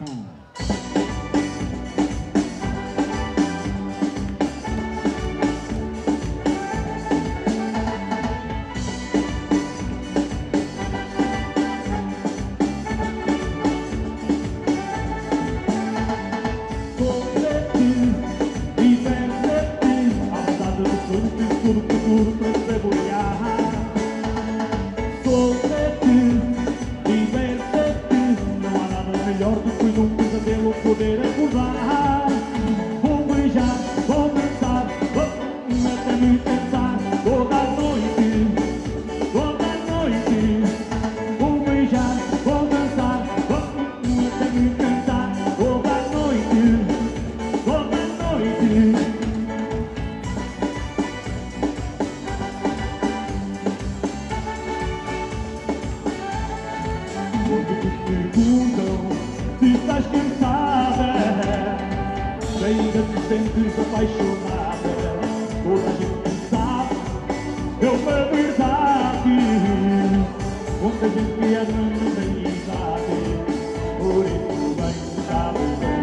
Por futuro, para debulhar o poder acusar Vou beijar, vou pensar, vou até me pensar Toda noite, toda noite. Vou beijar, vou dançar, vou até me pensar Toda noite, toda noite. Quando te pergunto sentes apaixonada Toda a gente sabe, é uma verdade. Muita gente é grande da idade Por isso bem sabe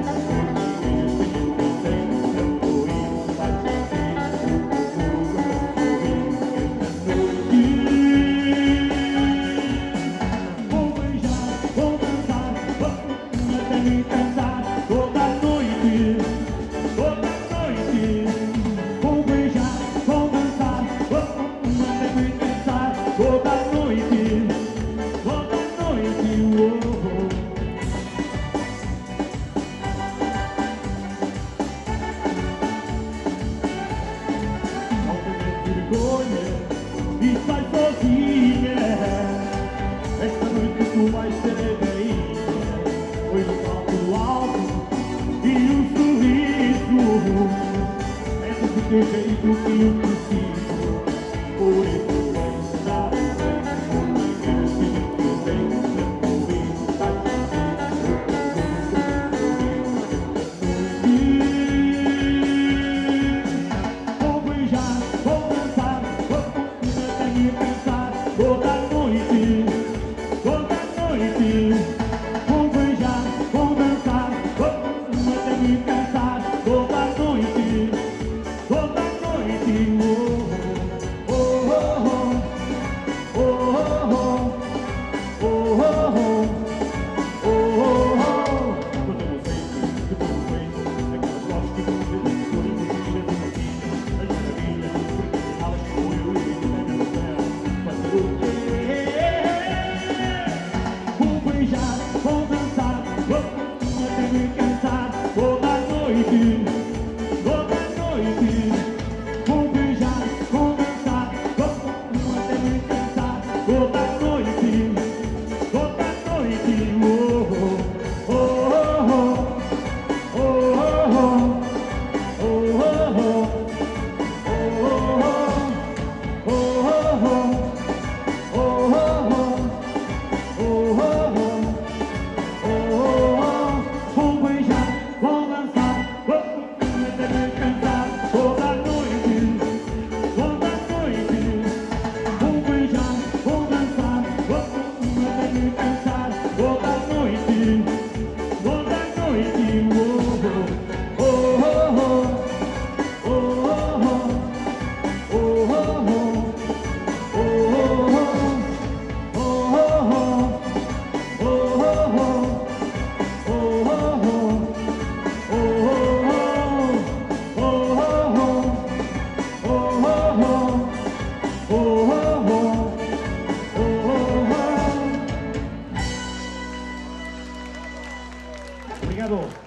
sonha e sai sozinha. Esta noite tu vais ser bem, pois o salto alto e o um sorriso é do teu jeito que eu preciso. Por isso Janeiro. Obrigado.